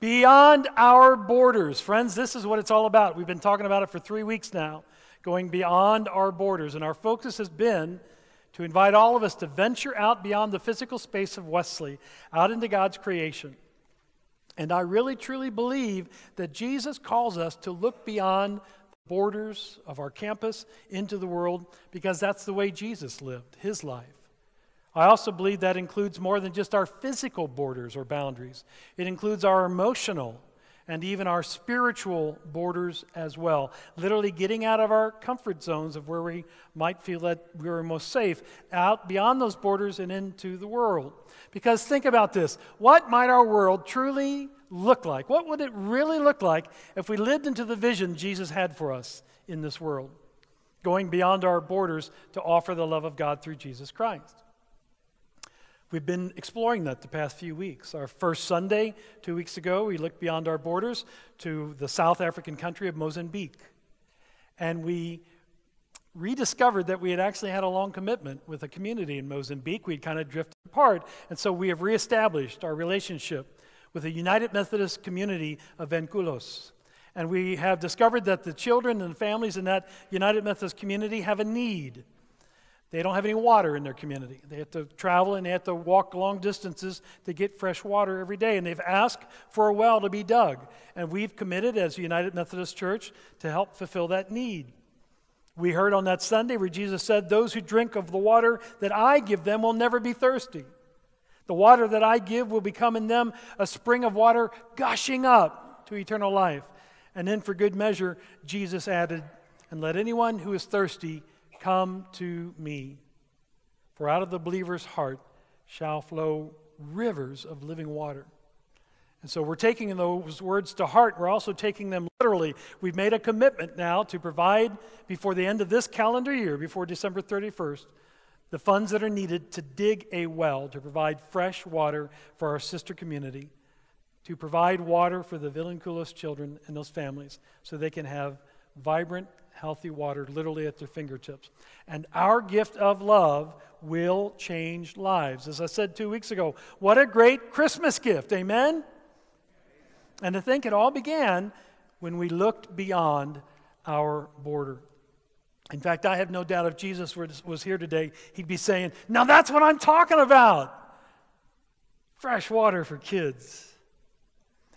Beyond our borders. Friends, this is what it's all about. We've been talking about it for three weeks now, going beyond our borders. And our focus has been to invite all of us to venture out beyond the physical space of Wesley, out into God's creation. And I really truly believe that Jesus calls us to look beyond the borders of our campus into the world because that's the way Jesus lived his life. I also believe that includes more than just our physical borders or boundaries, it includes our emotional and even our spiritual borders as well. Literally getting out of our comfort zones of where we might feel that we are most safe, out beyond those borders and into the world. Because think about this what might our world truly look like? What would it really look like if we lived into the vision Jesus had for us in this world? Going beyond our borders to offer the love of God through Jesus Christ. We've been exploring that the past few weeks. Our first Sunday, two weeks ago, we looked beyond our borders to the South African country of Mozambique. And we rediscovered that we had actually had a long commitment with a community in Mozambique. We'd kind of drifted apart. And so we have reestablished our relationship with the United Methodist community of Vilanculos. And we have discovered that the children and families in that United Methodist community have a need they don't have any water in their community. They have to travel and they have to walk long distances to get fresh water every day. And they've asked for a well to be dug. And we've committed as United Methodist Church to help fulfill that need. We heard on that Sunday where Jesus said, Those who drink of the water that I give them will never be thirsty. The water that I give will become in them a spring of water gushing up to eternal life. And then, for good measure, Jesus added, And let anyone who is thirsty Come to me, for out of the believer's heart shall flow rivers of living water. And so we're taking those words to heart. We're also taking them literally. We've made a commitment now to provide before the end of this calendar year, before December 31st, the funds that are needed to dig a well, to provide fresh water for our sister community, to provide water for the Vilanculos children and those families so they can have vibrant, healthy water literally at their fingertips. And our gift of love will change lives. As I said two weeks ago, what a great Christmas gift. Amen? And to think it all began when we looked beyond our border. In fact, I have no doubt if Jesus was here today, he'd be saying, Now that's what I'm talking about fresh water for kids.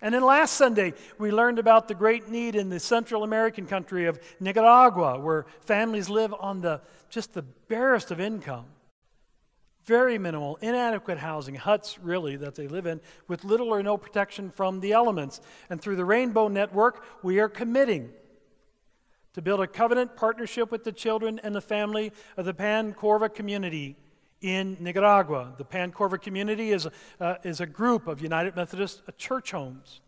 And then last Sunday, we learned about the great need in the Central American country of Nicaragua, where families live on the just the barest of income. Very minimal, inadequate housing, huts really that they live in, with little or no protection from the elements. And through the Rainbow Network, we are committing to build a covenant partnership with the children and the family of the Pan Corva community in Nicaragua. The Pan Corva community is, uh, is a group of United Methodist church homes.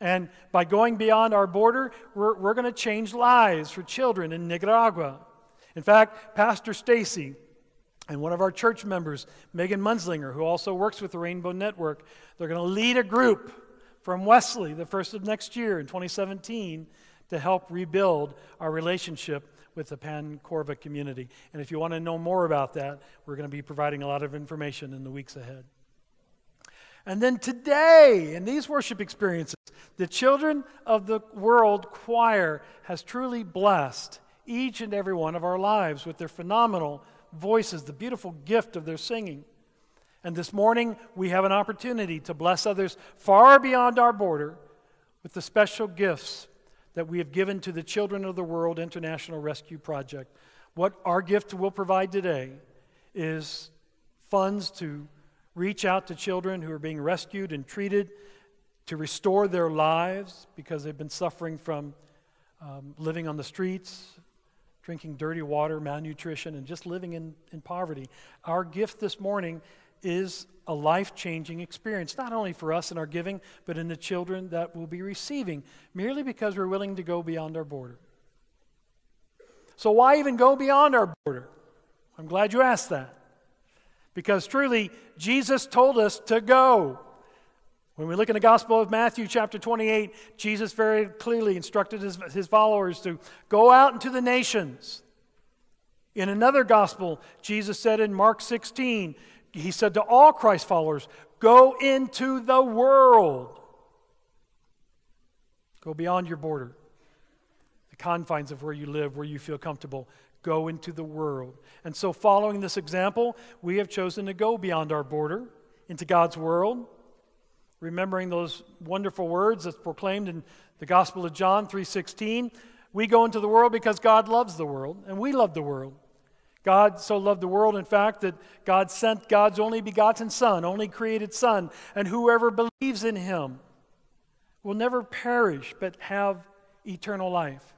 And by going beyond our border, we're, we're going to change lives for children in Nicaragua. In fact, Pastor Stacy and one of our church members, Megan Munslinger, who also works with the Rainbow Network, they're going to lead a group from Wesley the first of next year in 2017 to help rebuild our relationship with the Pan Corva community. And if you want to know more about that, we're going to be providing a lot of information in the weeks ahead. And then today, in these worship experiences, the Children of the World Choir has truly blessed each and every one of our lives with their phenomenal voices, the beautiful gift of their singing. And this morning, we have an opportunity to bless others far beyond our border with the special gifts that we have given to the Children of the World International Rescue Project. What our gift will provide today is funds to reach out to children who are being rescued and treated to restore their lives because they've been suffering from um, living on the streets, drinking dirty water, malnutrition, and just living in, in poverty. Our gift this morning is a life changing experience, not only for us in our giving, but in the children that will be receiving, merely because we're willing to go beyond our border. So, why even go beyond our border? I'm glad you asked that. Because truly, Jesus told us to go. When we look in the Gospel of Matthew, chapter 28, Jesus very clearly instructed his, his followers to go out into the nations. In another gospel, Jesus said in Mark 16, he said to all Christ followers, Go into the world. Go beyond your border, the confines of where you live, where you feel comfortable. Go into the world. And so, following this example, we have chosen to go beyond our border into God's world, remembering those wonderful words that's proclaimed in the Gospel of John 3:16. We go into the world because God loves the world, and we love the world. God so loved the world, in fact, that God sent God's only begotten Son, only created Son, and whoever believes in him will never perish but have eternal life.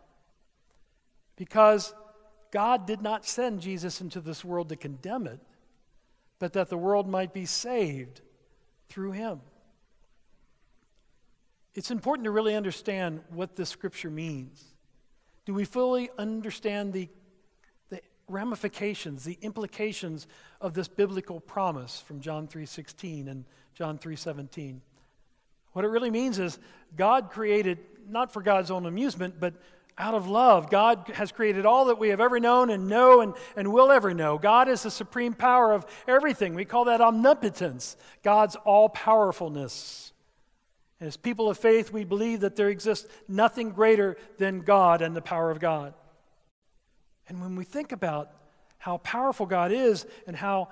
Because God did not send Jesus into this world to condemn it, but that the world might be saved through him. It's important to really understand what this scripture means. Do we fully understand the ramifications, the implications of this biblical promise from John 3:16 and John 3:17. What it really means is God created not for God's own amusement, but out of love. God has created all that we have ever known and know and, and will ever know. God is the supreme power of everything. We call that omnipotence, God's all powerfulness. As people of faith, we believe that there exists nothing greater than God and the power of God. And when we think about how powerful God is and how,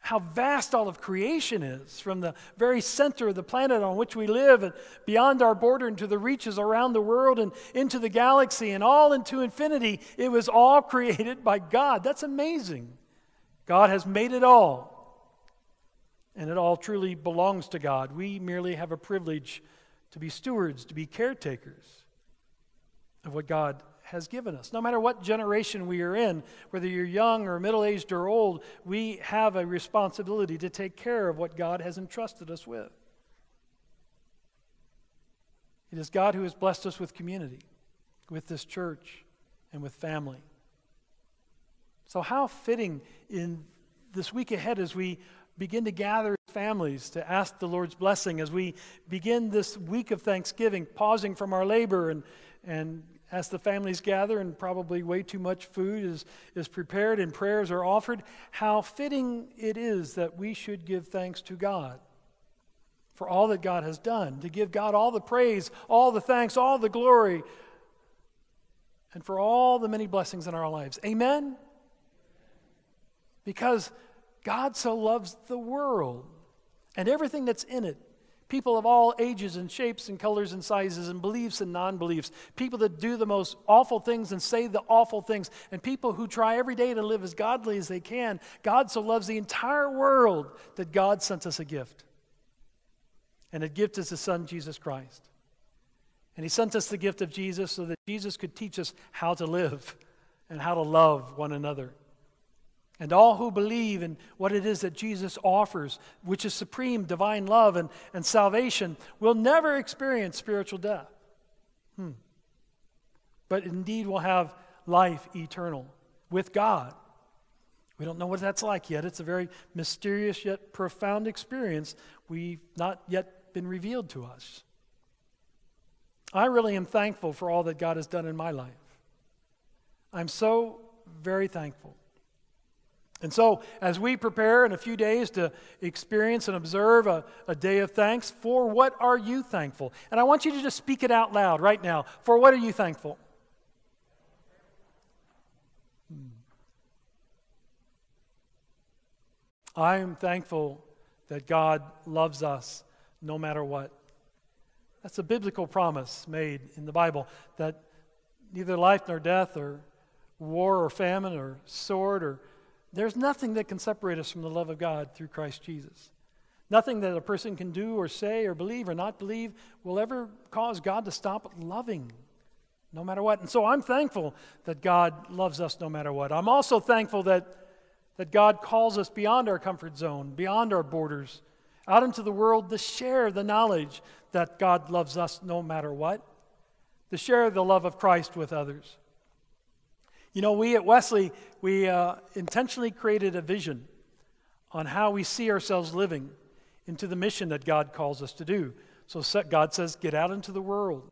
how vast all of creation is, from the very center of the planet on which we live and beyond our border into the reaches around the world and into the galaxy and all into infinity, it was all created by God. That's amazing. God has made it all. And it all truly belongs to God. We merely have a privilege to be stewards, to be caretakers of what God has given us. No matter what generation we are in, whether you're young or middle aged or old, we have a responsibility to take care of what God has entrusted us with. It is God who has blessed us with community, with this church, and with family. So, how fitting in this week ahead as we begin to gather families to ask the Lord's blessing, as we begin this week of Thanksgiving, pausing from our labor and, and as the families gather and probably way too much food is, is prepared and prayers are offered, how fitting it is that we should give thanks to God for all that God has done, to give God all the praise, all the thanks, all the glory, and for all the many blessings in our lives. Amen? Because God so loves the world and everything that's in it people of all ages and shapes and colors and sizes and beliefs and non beliefs, people that do the most awful things and say the awful things, and people who try every day to live as godly as they can. God so loves the entire world that God sent us a gift. And the gift is His Son, Jesus Christ. And He sent us the gift of Jesus so that Jesus could teach us how to live and how to love one another. And all who believe in what it is that Jesus offers, which is supreme divine love and, and salvation, will never experience spiritual death. Hmm. But indeed will have life eternal with God. We don't know what that's like yet. It's a very mysterious yet profound experience we've not yet been revealed to us. I really am thankful for all that God has done in my life. I'm so very thankful. And so, as we prepare in a few days to experience and observe a, a, day of thanks, for what are you thankful? And I want you to just speak it out loud right now. For what are you thankful? Hmm. I'm thankful that God loves us no matter what. That's a biblical promise made in the Bible that neither life nor death or war or famine or sword or there's nothing that can separate us from the love of God through Christ Jesus. Nothing that a person can do or say or believe or not believe will ever cause God to stop loving, no matter what. And so I'm thankful that God loves us no matter what. I'm also thankful that, that God calls us beyond our comfort zone, beyond our borders, out into the world to share the knowledge that God loves us no matter what, to share the love of Christ with others. You know, we at Wesley, we uh, intentionally created a vision on how we see ourselves living into the mission that God calls us to do. So God says, get out into the world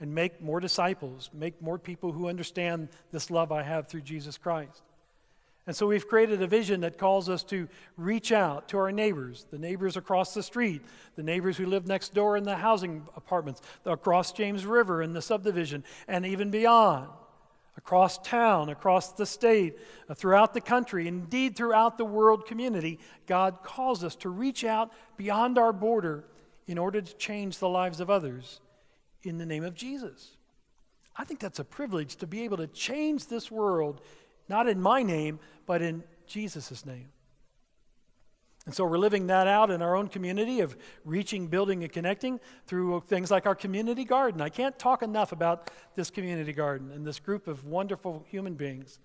and make more disciples, make more people who understand this love I have through Jesus Christ. And so we've created a vision that calls us to reach out to our neighbors, the neighbors across the street, the neighbors who live next door in the housing apartments, across James River in the subdivision, and even beyond, across town, across the state, uh, throughout the country, indeed throughout the world community. God calls us to reach out beyond our border in order to change the lives of others in the name of Jesus. I think that's a privilege to be able to change this world not in my name, but in Jesus' name. And so we're living that out in our own community of reaching, building, and connecting through things like our community garden. I can't talk enough about this community garden and this group of wonderful human beings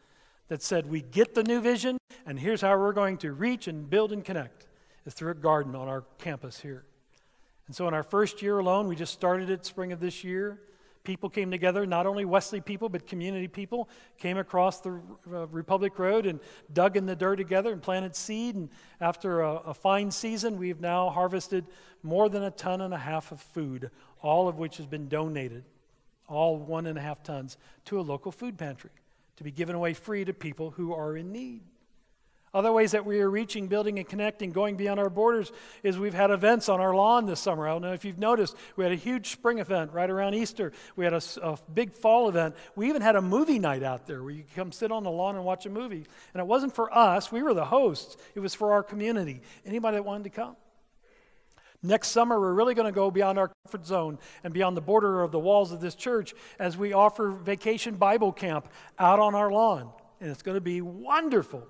that said, We get the new vision, and here's how we're going to reach and build and connect is through a garden on our campus here. And so in our first year alone, we just started it spring of this year people came together, not only Wesley people, but community people came across the uh, Republic Road and dug in the dirt together and planted seed. And after a, a fine season, we've now harvested more than a ton and a half of food, all of which has been donated, all one and a half tons, to a local food pantry to be given away free to people who are in need. Other ways that we are reaching, building, and connecting, going beyond our borders, is we've had events on our lawn this summer. I don't know if you've noticed. We had a huge spring event right around Easter. We had a, a big fall event. We even had a movie night out there where you come sit on the lawn and watch a movie. And it wasn't for us, we were the hosts, it was for our community. Anybody that wanted to come. Next summer, we're really going to go beyond our comfort zone and beyond the border of the walls of this church as we offer vacation Bible camp out on our lawn. And it's going to be wonderful.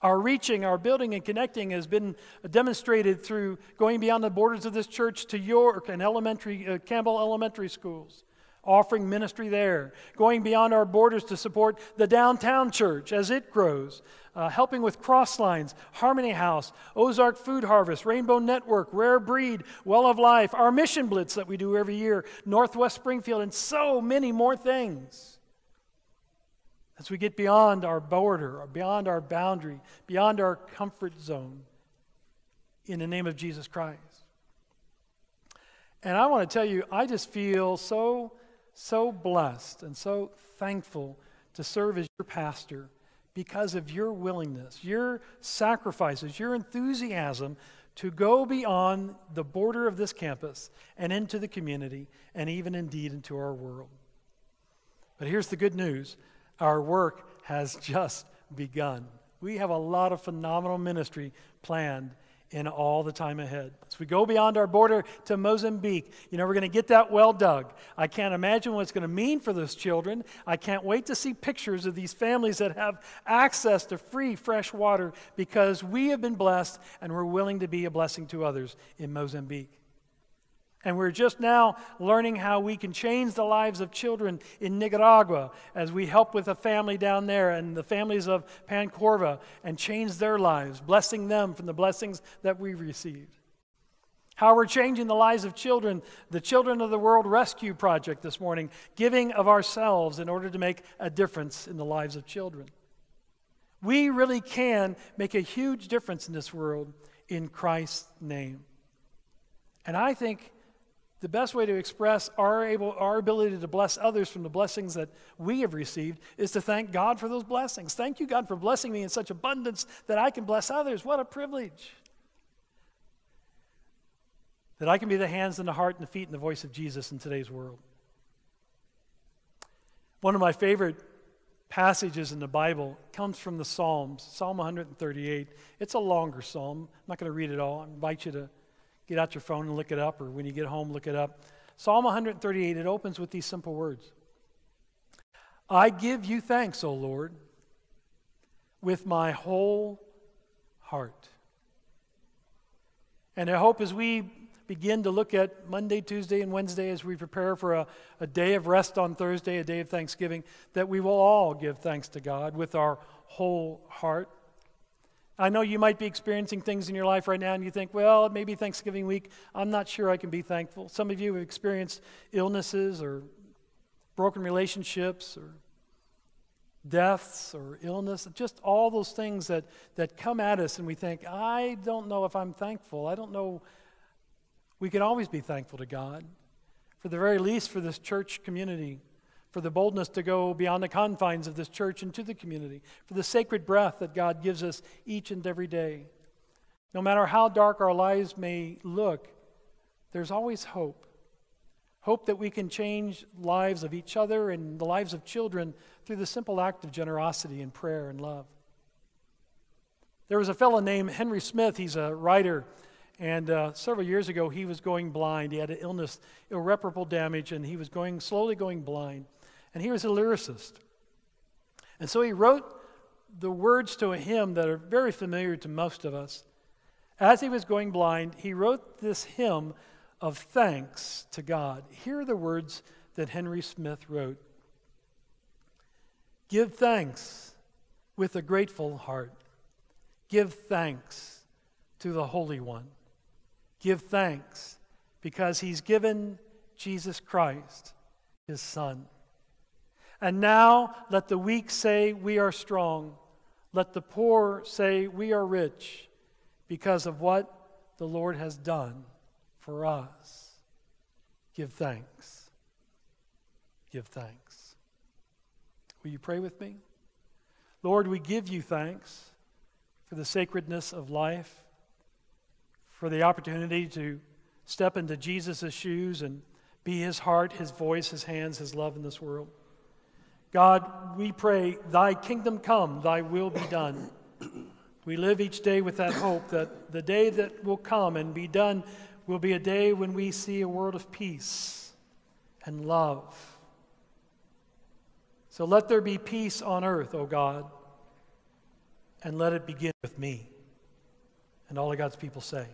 Our reaching, our building, and connecting has been demonstrated through going beyond the borders of this church to York and elementary, uh, Campbell Elementary Schools, offering ministry there. Going beyond our borders to support the downtown church as it grows, uh, helping with Crosslines, Harmony House, Ozark Food Harvest, Rainbow Network, Rare Breed, Well of Life, our Mission Blitz that we do every year, Northwest Springfield, and so many more things. As we get beyond our border, or beyond our boundary, beyond our comfort zone, in the name of Jesus Christ. And I want to tell you, I just feel so, so blessed and so thankful to serve as your pastor because of your willingness, your sacrifices, your enthusiasm to go beyond the border of this campus and into the community and even indeed into our world. But here's the good news our work has just begun. We have a lot of phenomenal ministry planned in all the time ahead. As we go beyond our border to Mozambique, you know, we're going to get that well dug. I can't imagine what it's going to mean for those children. I can't wait to see pictures of these families that have access to free, fresh water because we have been blessed and we're willing to be a blessing to others in Mozambique. And we're just now learning how we can change the lives of children in Nicaragua as we help with a family down there and the families of Pancorva and change their lives, blessing them from the blessings that we received. How we're changing the lives of children, the Children of the World Rescue Project this morning, giving of ourselves in order to make a difference in the lives of children. We really can make a huge difference in this world in Christ's name. And I think the best way to express our, able, our ability to bless others from the blessings that we have received is to thank God for those blessings. Thank you, God, for blessing me in such abundance that I can bless others. What a privilege. That I can be the hands and the heart and the feet and the voice of Jesus in today's world. One of my favorite passages in the Bible comes from the Psalms, Psalm 138. It's a longer psalm. I'm not going to read it all. I invite you to get out your phone and look it up, or when you get home, look it up. Psalm 138, it opens with these simple words I give you thanks, O Lord, with my whole heart. And I hope as we begin to look at Monday, Tuesday, and Wednesday as we prepare for a, a day of rest on Thursday, a day of Thanksgiving, that we will all give thanks to God with our whole heart. I know you might be experiencing things in your life right now and you think, well, maybe Thanksgiving week, I'm not sure I can be thankful. Some of you have experienced illnesses or broken relationships or deaths or illness, just all those things that, that come at us and we think, I don't know if I'm thankful. I don't know. We can always be thankful to God. For the very least, for this church community, for the boldness to go beyond the confines of this church into the community, for the sacred breath that God gives us each and every day. No matter how dark our lives may look, there's always hope. Hope that we can change lives of each other and the lives of children through the simple act of generosity and prayer and love. There was a fellow named Henry Smith. He's a writer. And uh, several years ago, he was going blind. He had an illness, irreparable damage, and he was going slowly going blind. And he was a lyricist. And so he wrote the words to a hymn that are very familiar to most of us. As he was going blind, he wrote this hymn of thanks to God. Here are the words that Henry Smith wrote Give thanks with a grateful heart. Give thanks to the Holy One. Give thanks because he's given Jesus Christ, his Son. And now let the weak say, We are strong. Let the poor say, We are rich because of what the Lord has done for us. Give thanks. Give thanks. Will you pray with me? Lord, we give you thanks for the sacredness of life, for the opportunity to step into Jesus' shoes and be his heart, his voice, his hands, his love in this world. God, we pray, Thy kingdom come, Thy will be done. We live each day with that hope that the day that will come and be done will be a day when we see a world of peace and love. So let there be peace on earth, O God, and let it begin with me. And all of God's people say,